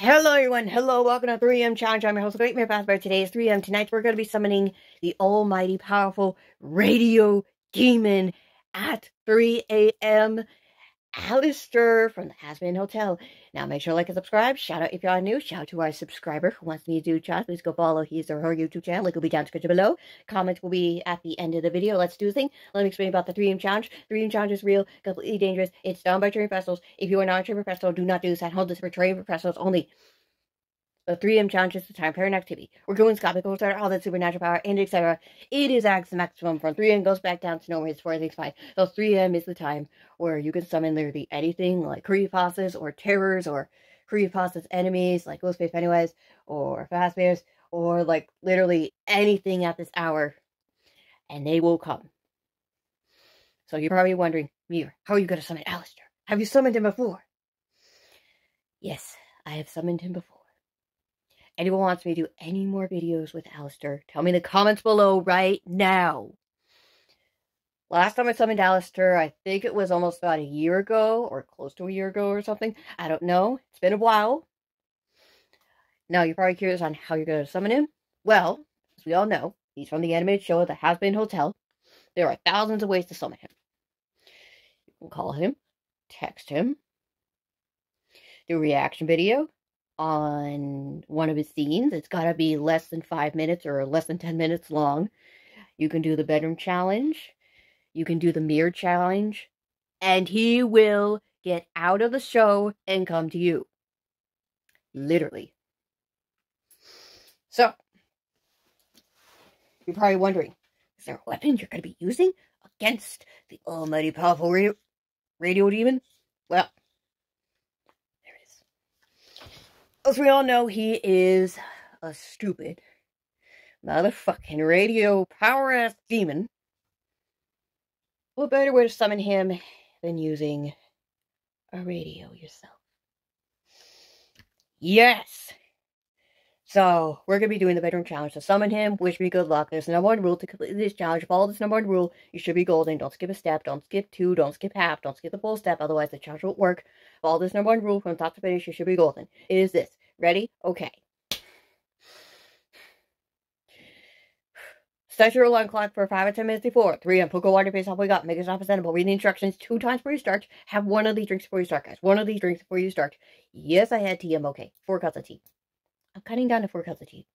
Hello everyone, hello, welcome to 3M Challenge. I'm your host, Great Meara Fazbear. Today is 3M. Tonight we're going to be summoning the almighty powerful radio demon at 3 a.m. Alastor from the Hazbin Hotel. Now make sure to like and subscribe. Shout out if you are new. Shout out to our subscriber who wants me to do chat. Please go follow his or her YouTube channel. Link will be down description below. Comments will be at the end of the video. Let's do the thing. Let me explain about the 3M challenge. 3M challenge is real, completely dangerous. It's done by training professionals. If you are not a training professional, do not do this at home. This is for training professionals only. The 3M challenges the time an activity. We're going Scott goes start all that supernatural power and etc. It is X maximum from 3M goes back down to normal. It's 465. So 3M is the time where you can summon literally anything like creepypastas or terrors or creepypastas enemies like Ghostface Pennywise or Fazbears or like literally anything at this hour and they will come. So you're probably wondering, Mir, how are you going to summon Alastor? Have you summoned him before? Yes, I have summoned him before anyone wants me to do any more videos with Alastor, tell me in the comments below right now. Last time I summoned Alastor, I think it was almost about a year ago, or close to a year ago or something. I don't know. It's been a while. Now, you're probably curious on how you're going to summon him. Well, as we all know, he's from the animated show The Hazbin Hotel. There are thousands of ways to summon him. You can call him, text him, do a reaction video, on one of his scenes. It's got to be less than five minutes or less than 10 minutes long. You can do the bedroom challenge. You can do the mirror challenge. And he will get out of the show and come to you. Literally. So, you're probably wondering, is there a weapon you're going to be using against the almighty powerful radio, radio demon? Well, as we all know, he is a stupid motherfucking radio power ass demon. What better way to summon him than using a radio yourself? Yes! So, we're going to be doing the bedroom challenge to summon him. Wish me good luck. There's the number one rule to complete this challenge. Follow this number one rule. You should be golden. Don't skip a step. Don't skip two. Don't skip half. Don't skip the full step. Otherwise, the challenge won't work. Follow this number one rule from top to finish. You should be golden. It is this. Ready? Okay. Set your alarm clock for 5 or 10 minutes before. 3 and Poco water face off we got. Make it not presentable. Read the instructions two times before you start. Have one of these drinks before you start, guys. One of these drinks before you start. Yes, I had tea. I'm okay. Four cups of tea. I'm cutting down to four cups of tea.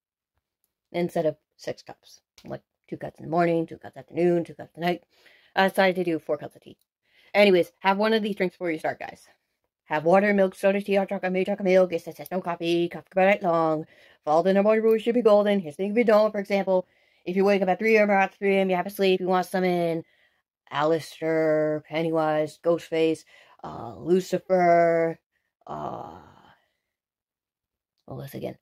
Instead of six cups. Like two cups in the morning, two cups afternoon, two cups at night. I decided to do four cups of tea. Anyways, have one of these drinks before you start, guys. Have water, milk, soda, tea, hot chocolate, milk, chocolate milk. It says no coffee. Coffee by night long. Follow the number one rule should be golden. Here's the thing if you don't. For example, if you wake up at 3 a.m. or at 3 a.m., you have to sleep, you want to summon Alastor, Pennywise, Ghostface, uh, Lucifer, uh, what was again?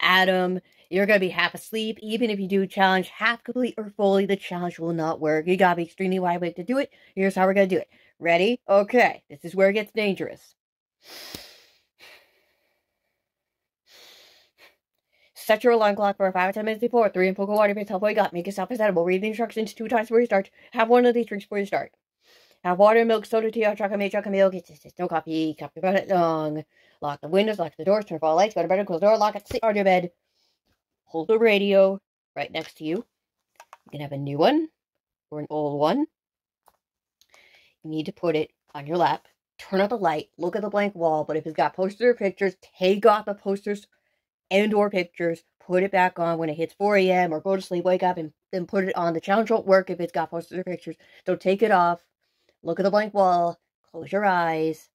Adam, you're going to be half asleep. Even if you do challenge half complete or fully, the challenge will not work. You got to be extremely wide awake to do it. Here's how we're going to do it. Ready? Okay, this is where it gets dangerous. Set your alarm clock for 5 or 10 minutes before. 3 and Poco water base, help you got. Make yourself presentable. Read the instructions two times before you start. Have one of these drinks before you start. Have water, milk, soda, tea, or chocolate, milk, chocolate milk. It's no coffee. Coffee about it long. Lock the windows, lock the doors, turn off all lights, go to bed close the door, lock it, sit on your bed. Hold the radio right next to you. You can have a new one or an old one. You need to put it on your lap. Turn on the light. Look at the blank wall. But if it's got posters or pictures, take off the posters and or pictures. Put it back on when it hits 4 a.m. or go to sleep, wake up, and then put it on. The challenge won't work if it's got posters or pictures. So take it off. Look at the blank wall. Close your eyes.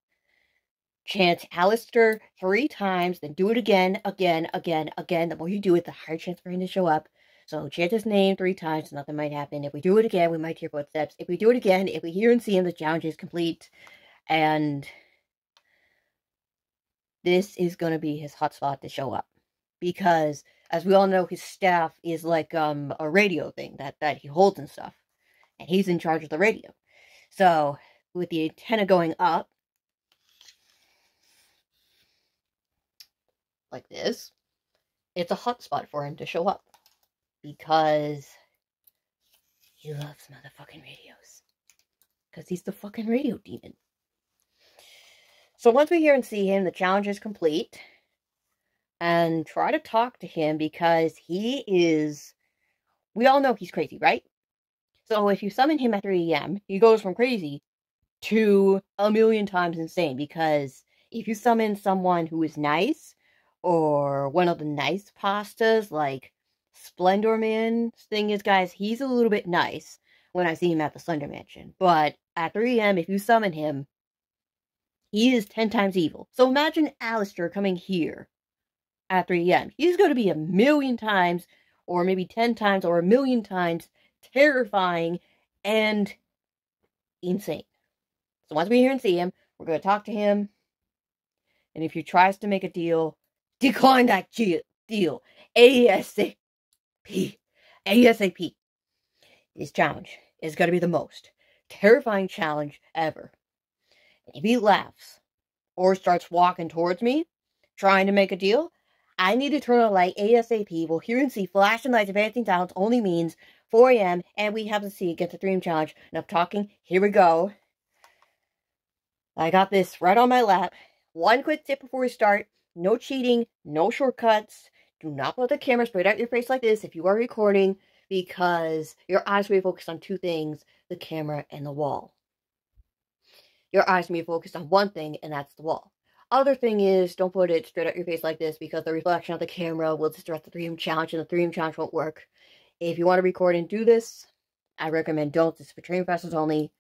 Chant Alastor three times, then do it again, again, again, again. The more you do it, the higher chance for him to show up. So chant his name three times, nothing might happen. If we do it again, we might hear footsteps. If we do it again, if we hear and see him, the challenge is complete. And this is going to be his hotspot to show up. Because, as we all know, his staff is like um a radio thing that, that he holds and stuff. And he's in charge of the radio. So, with the antenna going up, like this, it's a hotspot for him to show up because he loves motherfucking radios. Because he's the fucking radio demon. So once we hear and see him, the challenge is complete. and try to talk to him because he is. We all know he's crazy, right? So if you summon him at 3 a.m., he goes from crazy to a million times insane because if you summon someone who is nice or one of the nice pastas like Splendor Man, thing is, guys, he's a little bit nice when I see him at the Slender Mansion. But at 3 a.m., if you summon him, he is 10 times evil. So imagine Alastor coming here at 3 a.m. He's going to be a million times, or maybe 10 times, or a million times terrifying and insane. So once we hear and see him, we're going to talk to him. And if he tries to make a deal, decline that deal. ASAP. ASAP. His challenge is going to be the most terrifying challenge ever. If he laughs or starts walking towards me, trying to make a deal, I need to turn on a light ASAP. We'll hear and see flashing lights advancing sounds only means 4 a.m. and we have to see get the dream challenge. Enough talking. Here we go. I got this right on my lap. One quick tip before we start. No cheating, no shortcuts. Do not put the camera straight out your face like this if you are recording because your eyes will be focused on two things, the camera and the wall. Your eyes may be focused on one thing and that's the wall. Other thing is, don't put it straight out your face like this because the reflection of the camera will distract the 3M challenge and the 3M challenge won't work. If you want to record and do this, I recommend don't. This is for training professionals only.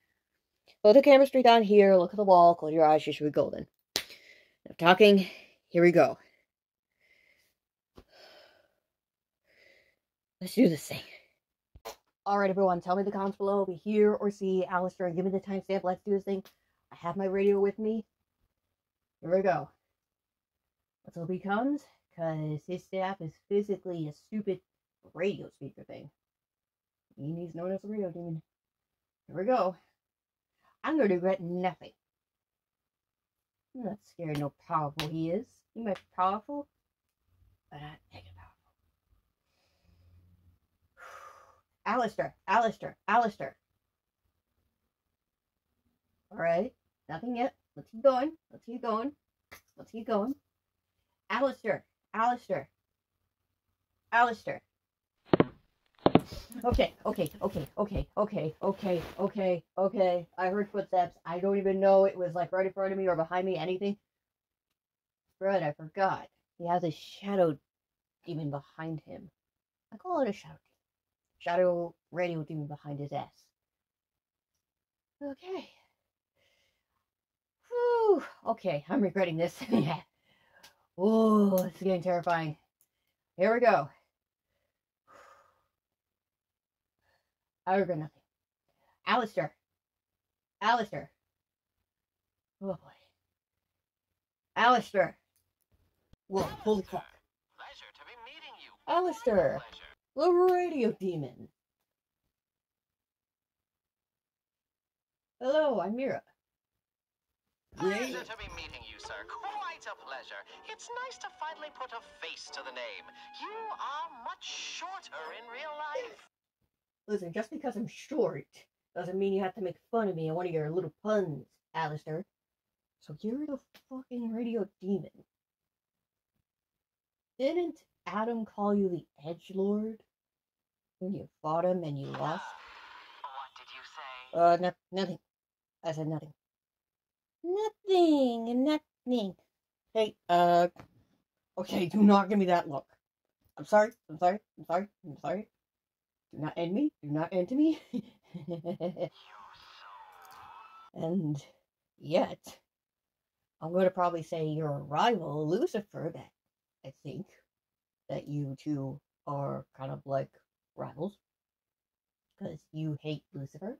Put the camera straight down here, look at the wall, close your eyes, you should be golden. Enough talking, here we go. Let's do this thing. Alright, everyone, tell me the comments below you hear or see Alastor and give me the timestamp. Let's do this thing. I have my radio with me. Here we go. Let's hope he comes, because his staff is physically a stupid radio speaker thing. He's known as a radio demon. Here we go. I'm going to regret nothing. Hmm, I'm not scared no powerful he is. He might be powerful, but not mega powerful. Alastor, Alastor, Alastor. Alright, nothing yet. Let's keep going. Let's keep going. Let's keep going. Alastor, Alastor, Alastor. Okay, okay, okay, okay, okay, okay, okay, okay. I heard footsteps. I don't even know it was like right in front of me or behind me, anything. Fred, I forgot. He has a shadow demon behind him. I call it a shadow. Shadow radio demon behind his ass. Okay. Whew. Okay, I'm regretting this. yeah. Oh, this is getting terrifying. Here we go. I regret nothing. Alastor. Alastor. Oh boy. Alastor. Whoa, holy fuck. Pleasure to be meeting you. Alastor. The radio demon. Hello, I'm Meara. Pleasure to be meeting you, sir. Quite a pleasure. It's nice to finally put a face to the name. You are much shorter in real life. Listen, just because I'm short doesn't mean you have to make fun of me in one of your little puns, Alastor. So you're the fucking radio demon. Didn't Adam call you the Edge Lord when you fought him and you lost? What did you say? Uh, no, nothing. I said nothing. Nothing, nothing. Hey, uh, okay, do not give me that look. I'm sorry, I'm sorry, I'm sorry, I'm sorry. Do not end me, do not end me. and yet, I'm going to probably say your rival, Lucifer, that I think that you two are kind of like rivals. Because you hate Lucifer.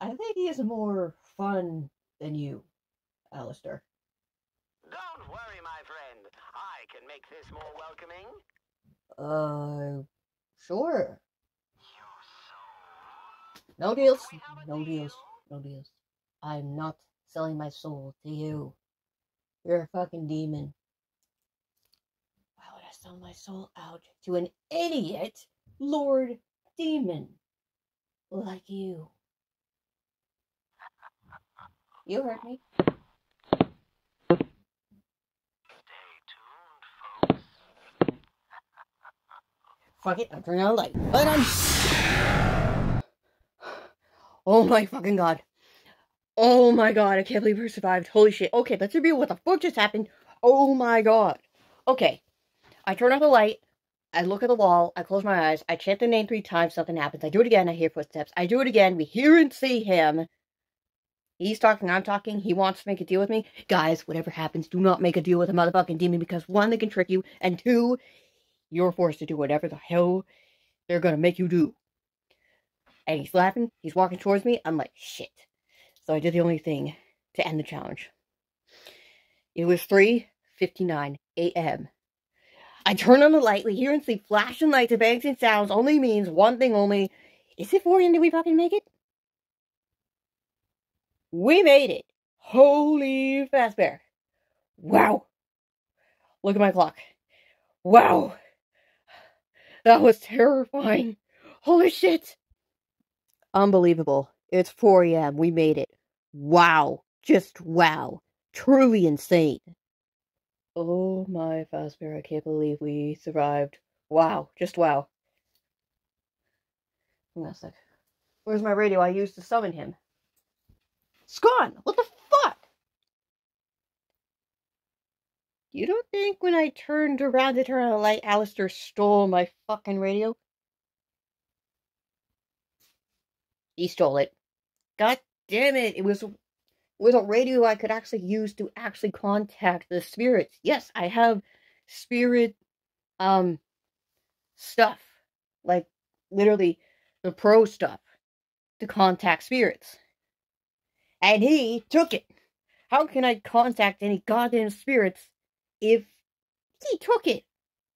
I think he is more fun than you, Alastor. Don't worry, my friend. I can make this more welcoming. Uh, sure. No deals. We have a No deal? deals. No deals. I'm not selling my soul to you. You're a fucking demon sell my soul out to an idiot Lord Demon like you. You heard me. Fuck it, I'm turning on the light. But I'm. Oh my fucking god. Oh my god, I can't believe we survived. Holy shit. Okay, let's review what the fuck just happened. Oh my god. Okay. I turn off the light. I look at the wall. I close my eyes. I chant the name three times. Something happens. I do it again. I hear footsteps. I do it again. We hear and see him. He's talking. I'm talking. He wants to make a deal with me. Guys, whatever happens, do not make a deal with a motherfucking demon because one, they can trick you, and two, you're forced to do whatever the hell they're gonna make you do. And he's laughing. He's walking towards me. I'm like, shit. So I did the only thing to end the challenge. It was 3.59 a.m. I turn on the light. We hear and see flashing lights bangs and sounds only means one thing only. Is it 4 a.m. Did we fucking make it? We made it. Holy Fazbear. Wow. Look at my clock. Wow. That was terrifying. Holy shit. Unbelievable. It's 4 a.m. We made it. Wow. Just wow. Truly insane. Oh my Fazbear, I can't believe we survived. Wow. Just wow. Hang on a sec. Where's my radio I used to summon him? It's gone. What the fuck? You don't think when I turned around to turn on the light, Alastor stole my fucking radio? He stole it. God damn it. It was, it was a radio I could actually use to actually contact the spirits. Yes, I have spirit um stuff. Like literally the pro stuff to contact spirits. And he took it. How can I contact any goddamn spirits if he took it?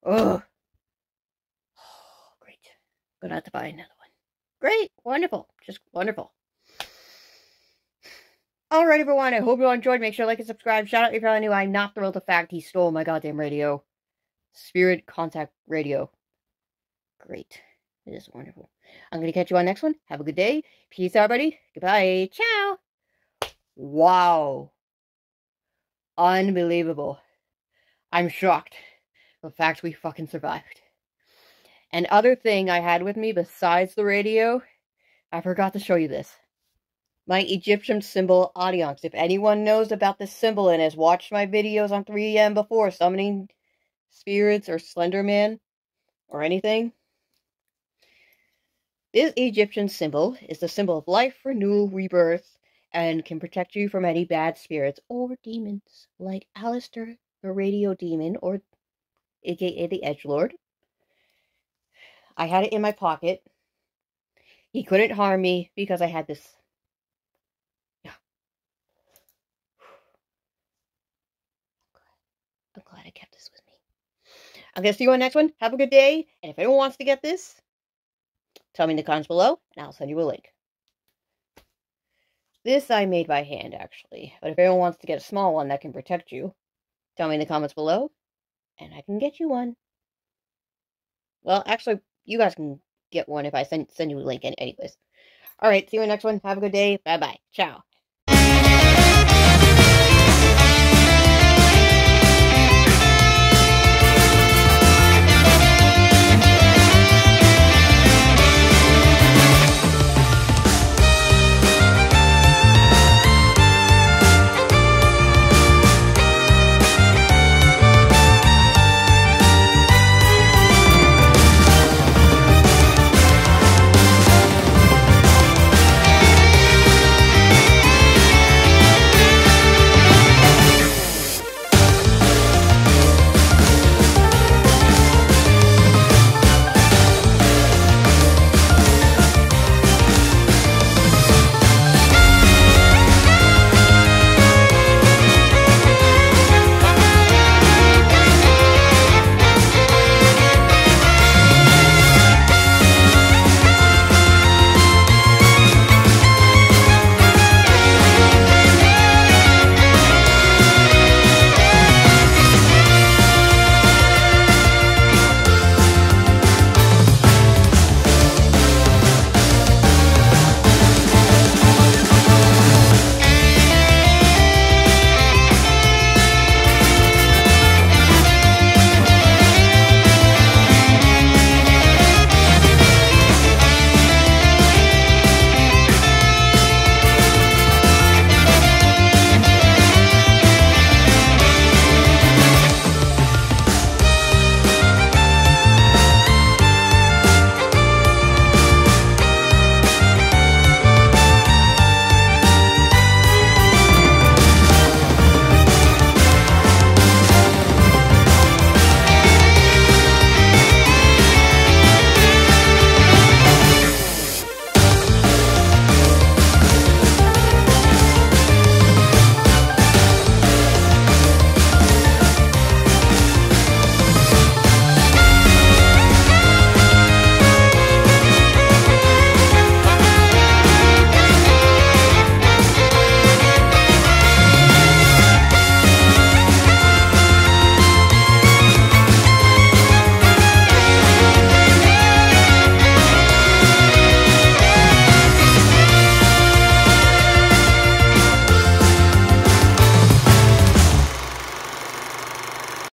Ugh. Oh, great. Gonna have to buy another one. Great. Wonderful. Just wonderful. Alright, everyone. I hope you all enjoyed. Make sure to like and subscribe. Shout out if you're new. I'm not thrilled the fact he stole my goddamn radio. Spirit Contact Radio. Great. It is wonderful. I'm going to catch you on next one. Have a good day. Peace buddy. Goodbye. Ciao. Wow. Unbelievable. I'm shocked. The fact we fucking survived. And other thing I had with me besides the radio, I forgot to show you this. My Egyptian symbol, Audionx. If anyone knows about this symbol and has watched my videos on 3M before, summoning spirits or Slenderman or anything, this Egyptian symbol is the symbol of life, renewal, rebirth, and can protect you from any bad spirits or demons, like Alastor the Radio Demon, or aka the Edge Lord. I had it in my pocket. He couldn't harm me because I had this. Yeah. I'm glad I kept this with me. I'm going to see you on the next one. Have a good day. And if anyone wants to get this, tell me in the comments below, and I'll send you a link. This I made by hand, actually. But if anyone wants to get a small one that can protect you, tell me in the comments below, and I can get you one. Well, actually, you guys can get one if I send, send you a link in anyways. Alright, see you in the next one. Have a good day. Bye-bye. Ciao.